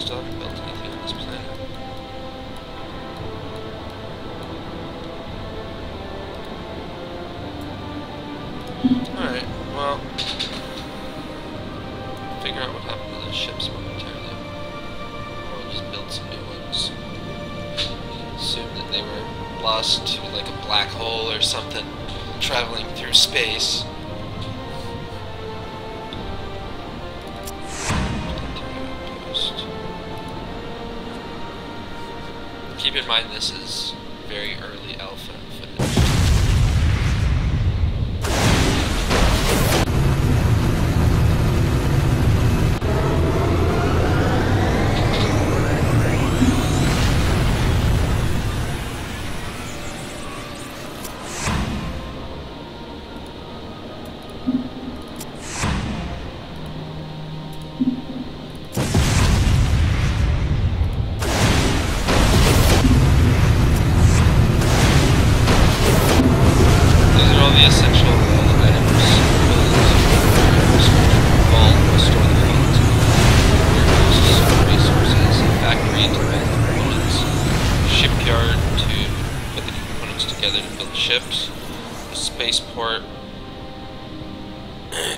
stuff built in. Keep in mind this is very early alpha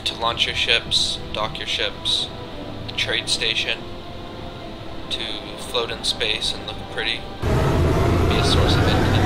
to launch your ships, dock your ships. A trade station to float in space and look pretty. Be a source of income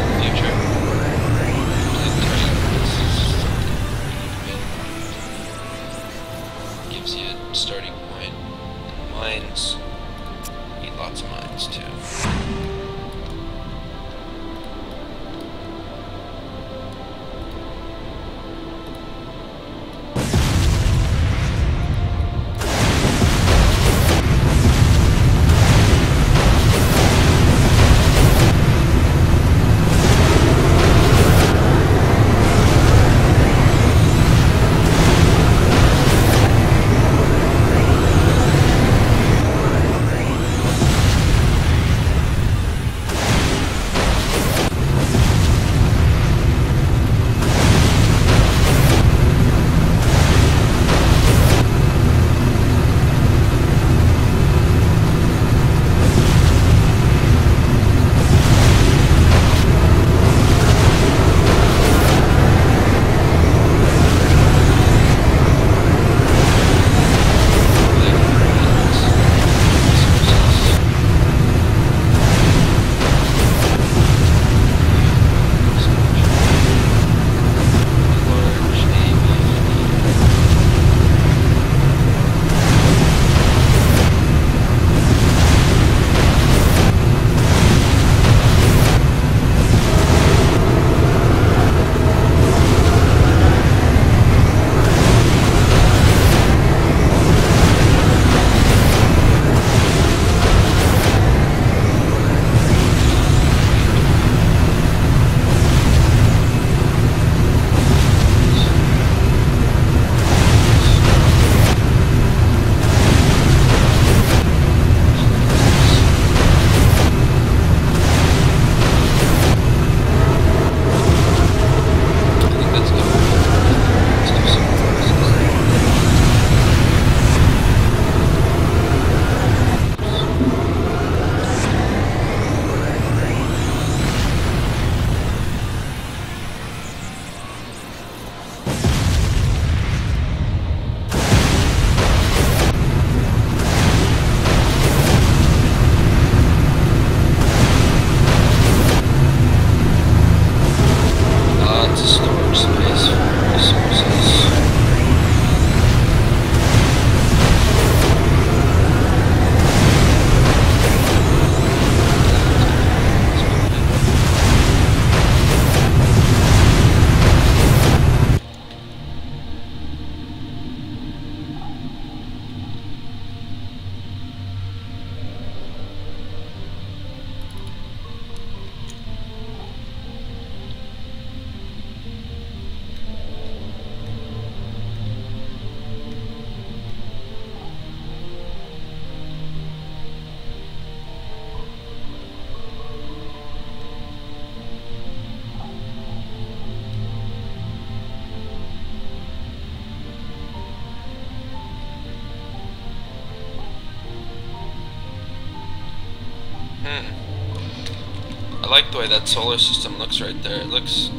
like the way that solar system looks right there. It looks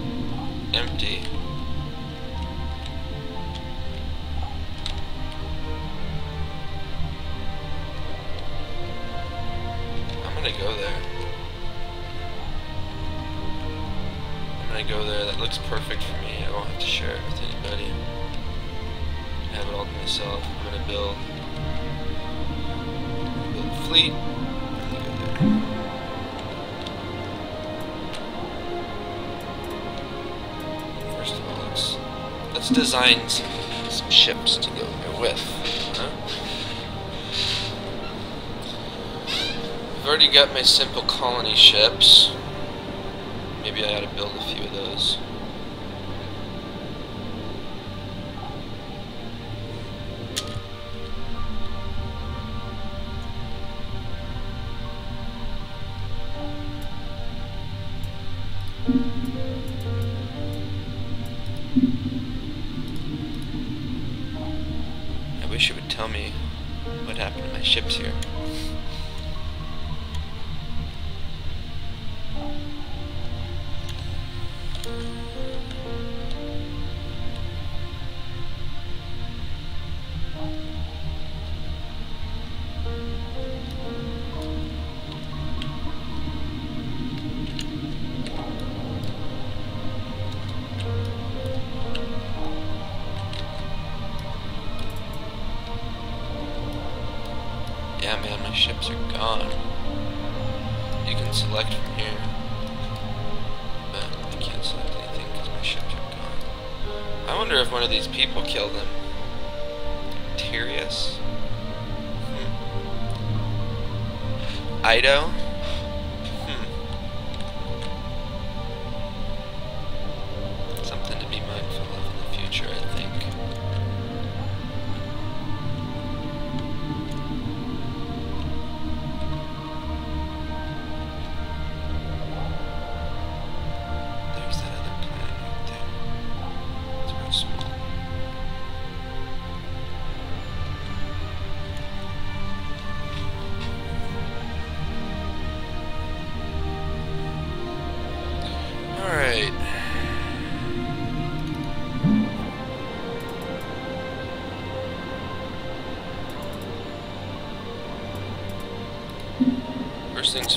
empty. I'm gonna go there. I'm gonna go there. That looks perfect for me. I won't have to share it with anybody. I have it all to myself. I'm gonna build, build a fleet. Let's design some, some ships to go with. Huh? I've already got my simple colony ships. Maybe I ought to build a few of those. Tell me what happened to my ships here. Select from here. But I can't select anything because my ships are gone. I wonder if one of these people killed him. Tyrius? Hmm. Ido?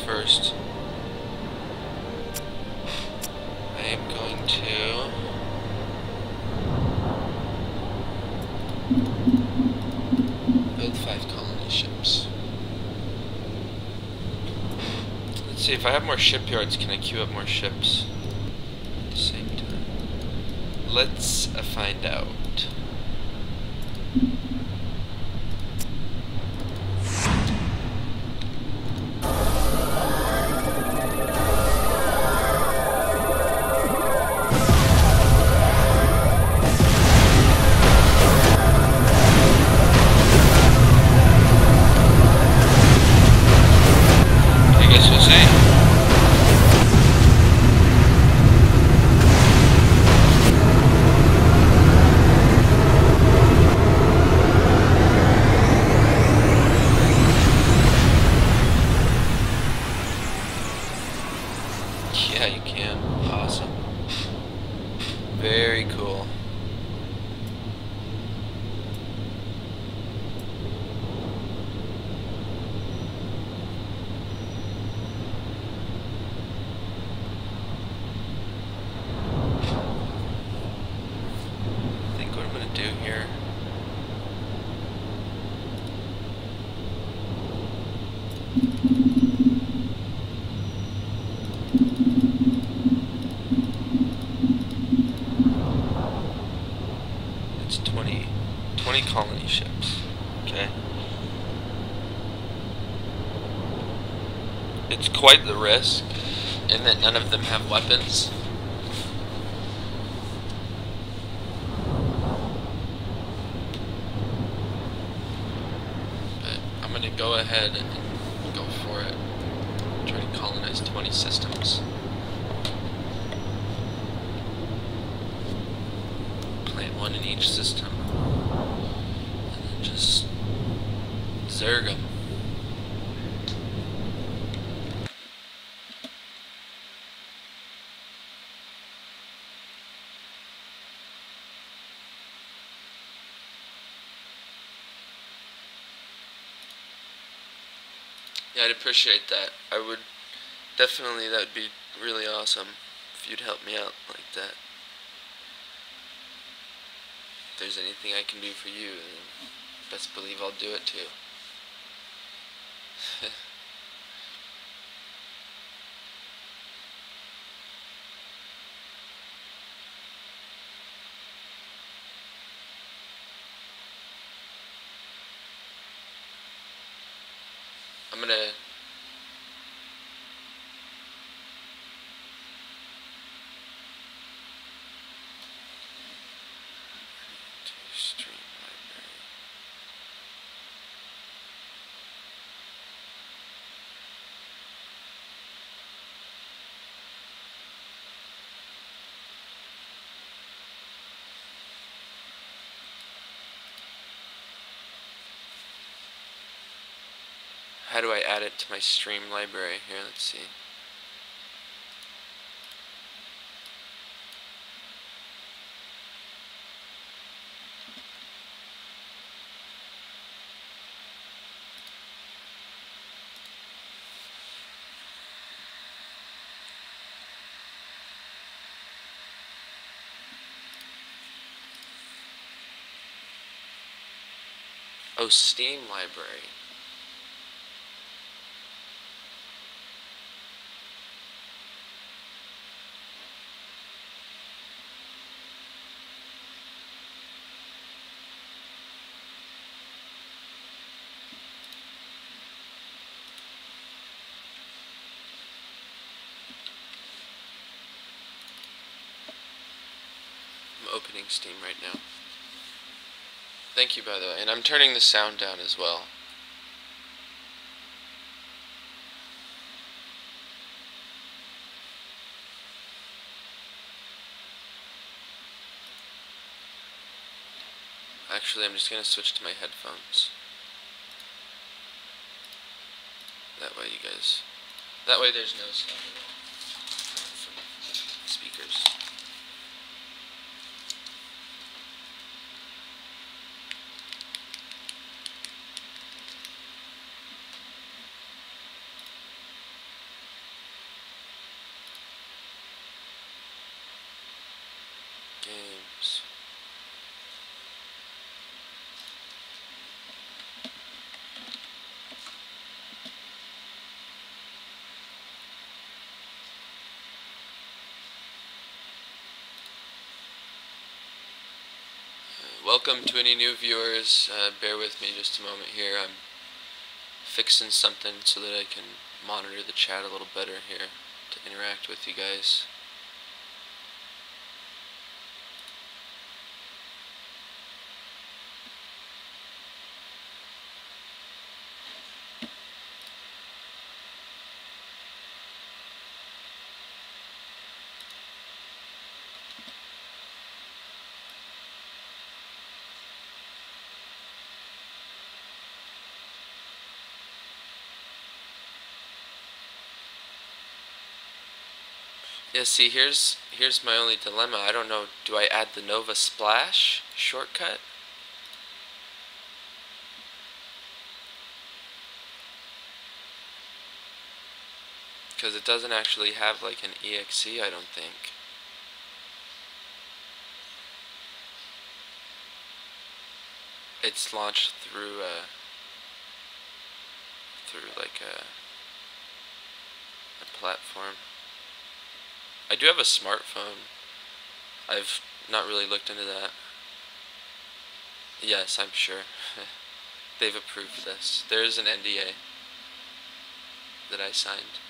First. I am going to build five colony ships. Let's see, if I have more shipyards, can I queue up more ships at the same time? Let's uh, find out. It's 20, 20 colony ships. Okay. It's quite the risk, in that none of them have weapons. But I'm gonna go ahead and go for it. Try to colonize 20 systems. One in each system. And then just zerg 'em. Yeah, I'd appreciate that. I would definitely, that would be really awesome if you'd help me out like that. If there's anything I can do for you, then best believe I'll do it too. I'm gonna stream library. How do I add it to my stream library? Here, let's see. Oh, Steam library. I'm Steam right now. Thank you, by the way. And I'm turning the sound down as well. Actually, I'm just going to switch to my headphones. That way you guys... That way there's no sound at all from speakers. Games. Uh, Welcome to any new viewers. Uh, bear with me just a moment here. I'm fixing something so that I can monitor the chat a little better here to interact with you guys. Yeah, see, here's here's my only dilemma. I don't know, do I add the Nova Splash shortcut? Because it doesn't actually have like an EXE, I don't think. It's launched through uh through like a a platform. I do have a smartphone. I've not really looked into that. Yes, I'm sure. They've approved this. There is an NDA that I signed.